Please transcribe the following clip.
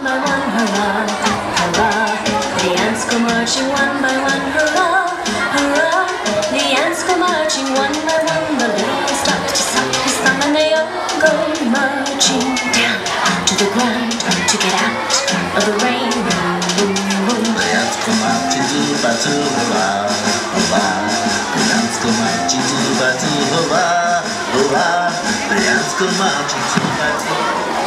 by one, hurrah, hurrah. The ants go marching one by one, hurrah, hurrah. The ants go marching one by one. The little one to suck his thumb, and they all go marching down to the ground to get out of the rain. Boom, boom. The ants go marching to the battle, hurrah, hurrah. The ants go marching to the battle, hurrah, hurrah. The ants go marching to the battle.